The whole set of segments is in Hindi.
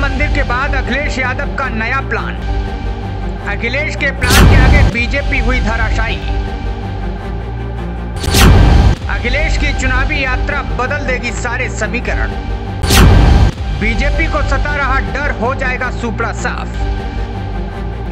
मंदिर के बाद अखिलेश यादव का नया प्लान। अखिलेश के प्लान के आगे बीजेपी हुई धराशायी। अखिलेश की चुनावी यात्रा बदल देगी सारे समीकरण। बीजेपी को सता रहा डर हो जाएगा सुपड़ा साफ़।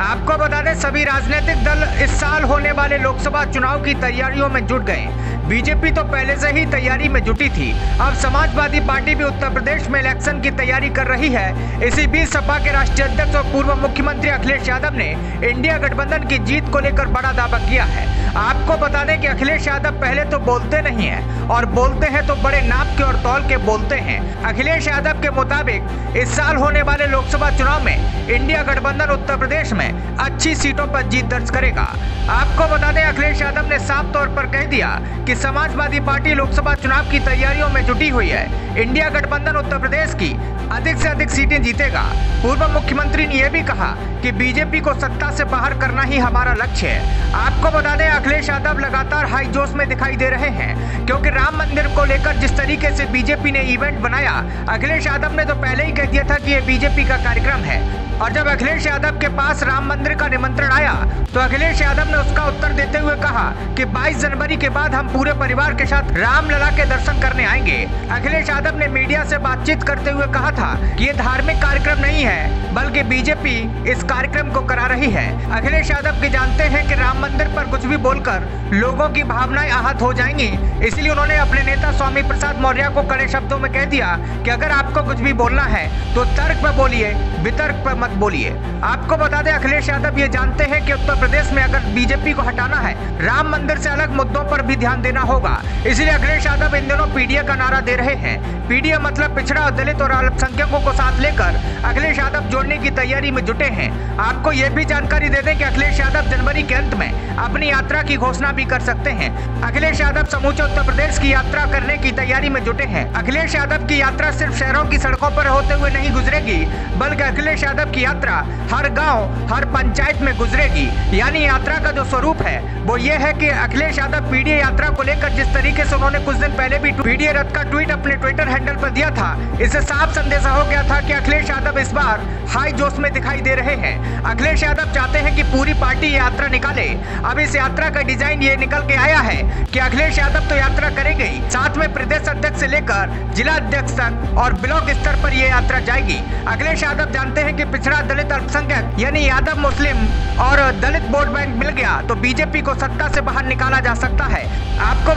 आपको बता दें, सभी राजनीतिक दल इस साल होने वाले लोकसभा चुनाव की तैयारियों में जुट गए। बीजेपी तो पहले से ही तैयारी में जुटी थी। अब समाजवादी पार्टी भी उत्तर प्रदेश में इलेक्शन की तैयारी कर रही है। इसी बीच सपा के राष्ट्रीय अध्यक्ष और पूर्व मुख्यमंत्री अखिलेश यादव ने इंडिया गठबंधन की जीत को लेकर बड़ा दावा किया है। आपको बता दें कि अखिलेश यादव पहले तो बोलते नहीं है और बोलते हैं तो बड़े नाप के और तौल के बोलते हैं। अखिलेश यादव के मुताबिक इस साल होने वाले लोकसभा चुनाव में इंडिया गठबंधन उत्तर प्रदेश में अच्छी सीटों पर जीत दर्ज करेगा। आपको बता दें, अखिलेश यादव ने साफ़ तौर पर कह दिया कि समाजवादी पार्टी लोकसभा चुनाव की तैयारियों में जुटी हुई है। इंडिया गठबंधन उत्तर प्रदेश की अधिक से अधिक सीटें जीतेगा। पूर्व मुख्यमंत्री ने यह भी कहा कि बीजेपी को सत्ता से बाहर करना ही हमारा लक्ष्य है। आपको बता दें, अखिलेश यादव लगातार हाई जोश में दिखाई दे रहे हैं, क्योंकि राम मंदिर को लेकर जिस तरीके से बीजेपी ने इवेंट बनाया, अखिलेश यादव ने तो पहले ही कह दिया था कि ये बीजेपी का कार्यक्रम है। और जब अखिलेश यादव के पास राम मंदिर का निमंत्रण आया तो अखिलेश यादव ने उसका उत्तर देते हुए कहा कि 22 जनवरी के बाद हम पूरे परिवार के साथ रामलला के दर्शन करने आएँगे। अखिलेश यादव ने मीडिया से बातचीत करते हुए कहा था कि ये धार्मिक कार्यक्रम नहीं है, बल्कि बीजेपी इस कार्यक्रम को करा रही है। अखिलेश यादव के जानते हैं कि राम मंदिर पर कुछ भी बोलकर लोगों की भावनाएँ आहत हो जाएँगी। इसलिए उन्होंने अपने नेता स्वामी प्रसाद मौर्य को कड़े शब्दों में कह दिया कि अगर आपको कुछ भी बोलना है तो तर्क पर बोलिए, वितर्क पर बोलिए। आपको बता दें, अखिलेश यादव ये जानते हैं कि उत्तर प्रदेश में अगर बीजेपी को हटाना है, राम मंदिर से अलग मुद्दों पर भी ध्यान देना होगा। इसलिए अखिलेश यादव इन दिनों पीडीए का नारा दे रहे हैं। पीडीए मतलब पिछड़ा, दलित और अल्पसंख्यकों को साथ लेकर अखिलेश यादव जोड़ने की तैयारी में जुटे हैं। आपको ये भी जानकारी दे दें कि अखिलेश यादव जनवरी के अंत में अपनी यात्रा की घोषणा भी कर सकते हैं। अखिलेश यादव समूचे उत्तर प्रदेश की यात्रा करने की तैयारी में जुटे हैं। अखिलेश यादव की यात्रा सिर्फ़ शहरों की सड़कों पर होते हुए नहीं गुजरेगी, बल्कि अखिलेश यादव की यात्रा हर गाँव, हर पंचायत में गुजरेगी। यानी यात्रा का जो स्वरूप है, वो ये है कि अखिलेश यादव पीडीए यात्रा को लेकर जिस तरीके से उन्होंने कुछ दिन पहले भी पीडीए रथ का ट्वीट अपने ट्विटर हैंडल पर दिया था इससे साफ़ संदेशा हो गया था कि अखिलेश यादव इस बार हाई जोश में दिखाई दे रहे हैं। अखिलेश यादव चाहते हैं कि पूरी पार्टी यात्रा निकाले। अब इस यात्रा का डिज़ाइन ये निकल के आया है कि अखिलेश यादव तो यात्रा करेंगे साथ में प्रदेश अध्यक्ष से लेकर जिला अध्यक्ष तक और ब्लॉक स्तर पर यह यात्रा जाएगी। अखिलेश यादव जानते हैं कि पिछड़ा दलित अल्पसंख्यक, यानी यादव मुस्लिम और दलित वोट बैंक मिल गया तो बीजेपी को सत्ता से बाहर निकाला जा सकता है। आपको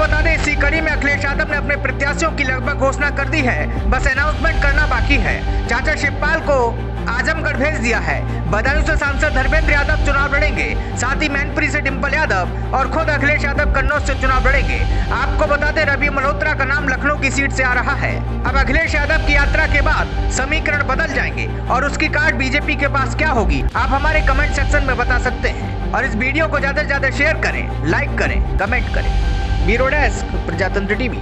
इसी कड़ी में अखिलेश यादव ने अपने प्रत्याशियों की लगभग घोषणा कर दी है। बस अनाउंसमेंट करना बाकी है। चाचा शिवपाल को आजमगढ़ भेज दिया है। बदायूं से सांसद धर्मेंद्र यादव चुनाव लड़ेंगे। साथ ही मैनपुरी से डिम्पल यादव और खुद अखिलेश यादव कन्नौज से चुनाव लड़ेंगे। आपको बता दें रवि मल्होत्रा का नाम लखनऊ की सीट से आ रहा है। अब अखिलेश यादव की यात्रा के बाद समीकरण बदल जाएँगे और उसकी कार्ड बीजेपी के पास क्या होगी, आप हमारे कमेंट सेक्शन में बता सकते हैं। और इस वीडियो को ज़्यादा से ज़्यादा शेयर करें लाइक करें कमेंट करें। Bureau desk Prajatantra TV.